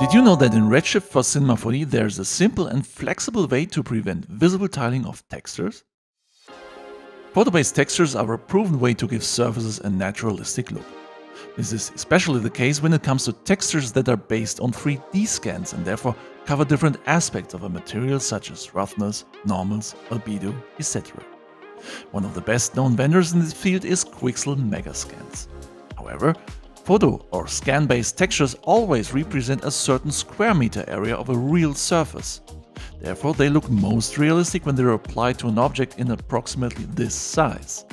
Did you know that in Redshift for Cinema 4D there's a simple and flexible way to prevent visible tiling of textures? Photo-based textures are a proven way to give surfaces a naturalistic look. This is especially the case when it comes to textures that are based on 3D scans and therefore cover different aspects of a material such as roughness, normals, albedo, etc. One of the best known vendors in this field is Quixel Megascans. However, photo or scan-based textures always represent a certain square meter area of a real surface. Therefore, they look most realistic when they're applied to an object in approximately this size.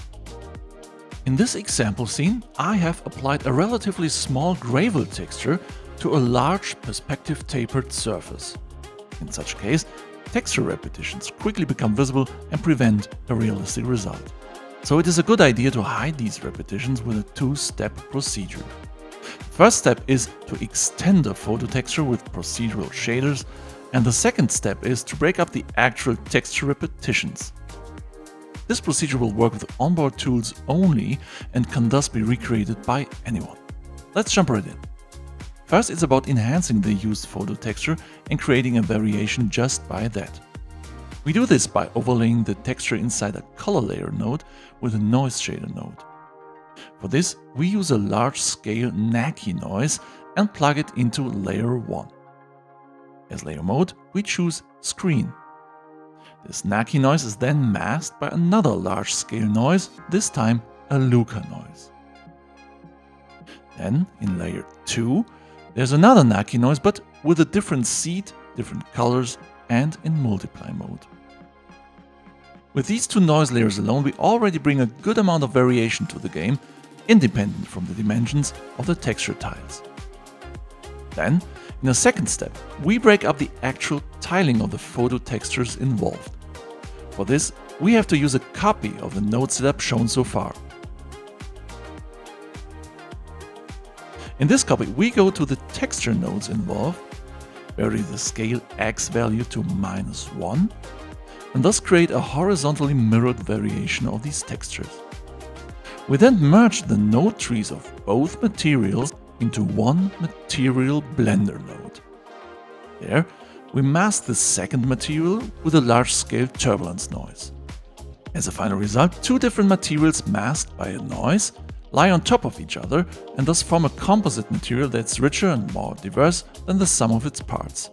In this example scene, I have applied a relatively small gravel texture to a large perspective tapered surface. In such case, texture repetitions quickly become visible and prevent a realistic result. So it is a good idea to hide these repetitions with a two-step procedure. First step is to extend a photo texture with procedural shaders and the second step is to break up the actual texture repetitions. This procedure will work with onboard tools only and can thus be recreated by anyone. Let's jump right in. First, it's about enhancing the used photo texture and creating a variation just by that. We do this by overlaying the texture inside a color layer node with a noise shader node. For this, we use a large-scale Naki noise and plug it into layer 1. As layer mode, we choose Screen. This Naki noise is then masked by another large-scale noise, this time a Luka noise. Then, in layer 2, there's another Naki noise, but with a different seed, different colors, and in multiply mode. With these two noise layers alone, we already bring a good amount of variation to the game, independent from the dimensions of the texture tiles. Then, in a second step, we break up the actual tiling of the photo textures involved. For this, we have to use a copy of the node setup shown so far. In this copy, we go to the texture nodes involved, vary the scale x value to minus 1, and thus create a horizontally mirrored variation of these textures. We then merge the node trees of both materials into one material blender node. There, we mask the second material with a large-scale turbulence noise. As a final result, two different materials masked by a noise lie on top of each other and thus form a composite material that's richer and more diverse than the sum of its parts.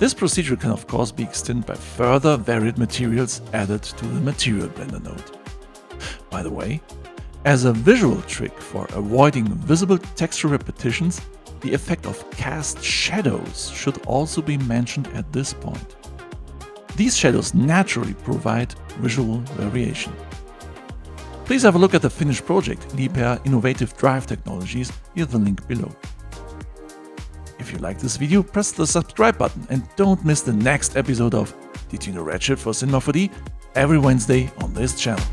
This procedure can of course be extended by further varied materials added to the Material Blender node. By the way, as a visual trick for avoiding visible texture repetitions, the effect of cast shadows should also be mentioned at this point. These shadows naturally provide visual variation. Please have a look at the finished project, Liebherr Innovative Drive Technologies, via the link below. If you like this video, press the subscribe button and don't miss the next episode of Did You Know Redshift for Cinema 4D every Wednesday on this channel.